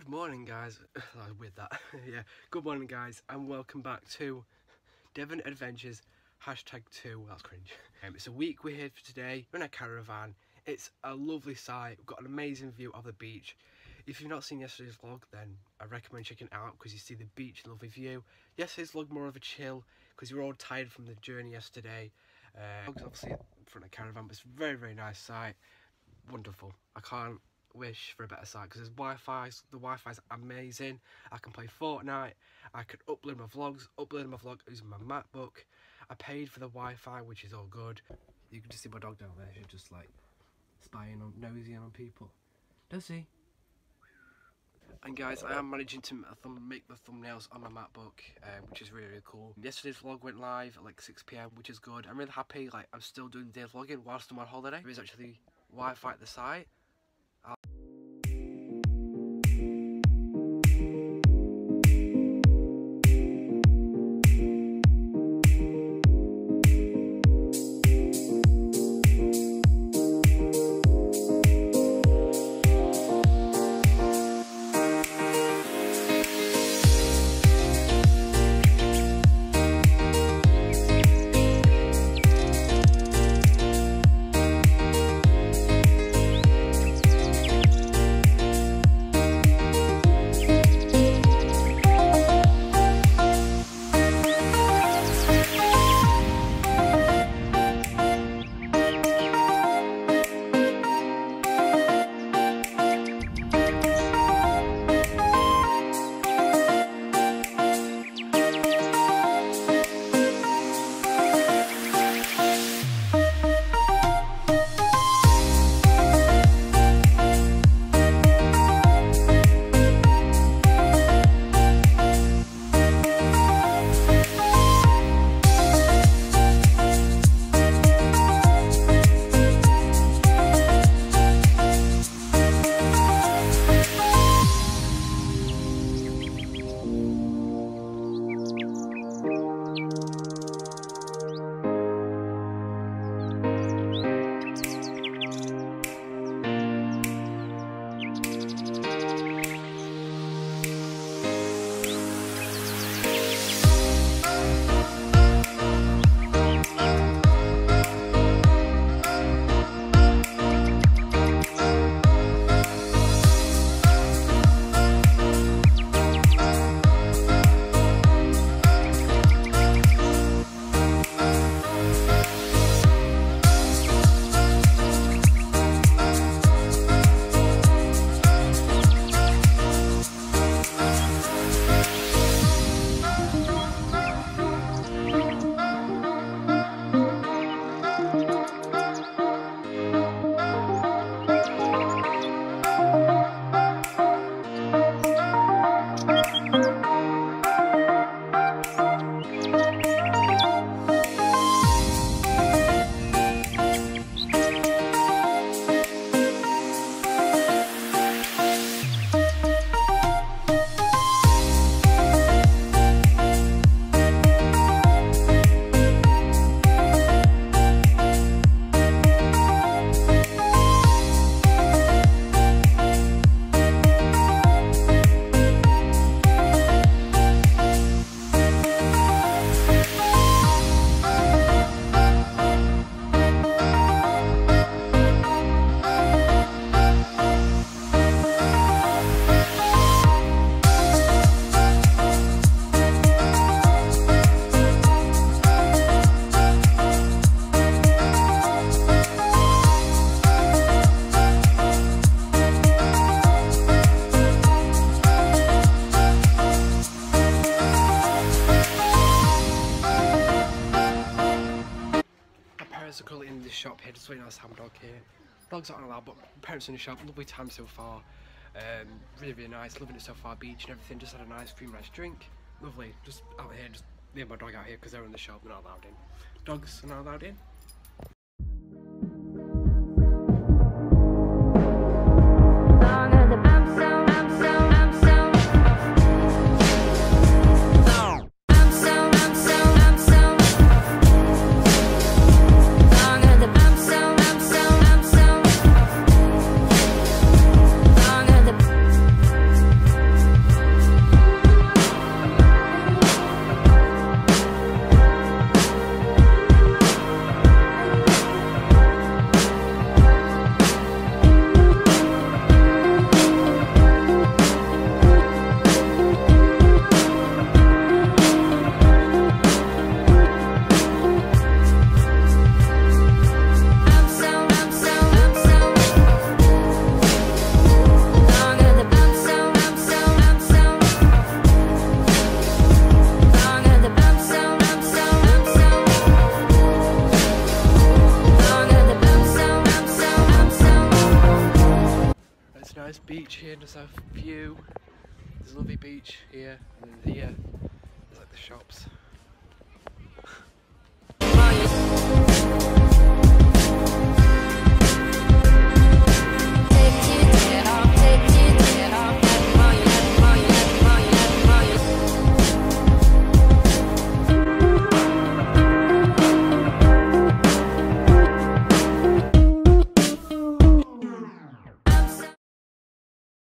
Good morning, guys. with that, yeah. Good morning, guys, and welcome back to Devon Adventures hashtag two. That's cringe. Um, it's a week we're here for today. We're in a caravan. It's a lovely sight. We've got an amazing view of the beach. If you've not seen yesterday's vlog, then I recommend checking it out because you see the beach, lovely view. Yesterday's vlog more of a chill because you were all tired from the journey yesterday. Uh, obviously in front of a caravan, but it's a very, very nice sight. Wonderful. I can't wish for a better site because there's Wi-Fi. The Wi-Fi's amazing. I can play Fortnite. I can upload my vlogs. Upload my vlog using my MacBook. I paid for the Wi-Fi, which is all good. You can just see my dog down there. She's just like spying on, nosy on people. Does he? And guys, I am managing to make the thumbnails on my MacBook, um, which is really, really cool. Yesterday's vlog went live at like 6pm, which is good. I'm really happy, like, I'm still doing day vlogging whilst I'm on holiday. There is actually Wi-Fi at the site, shop here, just you know, Sam dog here. Dogs aren't allowed, but parents in the shop, lovely time so far. Um, really, really nice, loving it so far, beach and everything, just had a nice cream, nice drink. Lovely, just out here, just leave my dog out here because they're in the shop, they're not allowed in. Dogs are not allowed in. Nice beach here, just a view. There's a lovely beach here, and here, there's like the shops.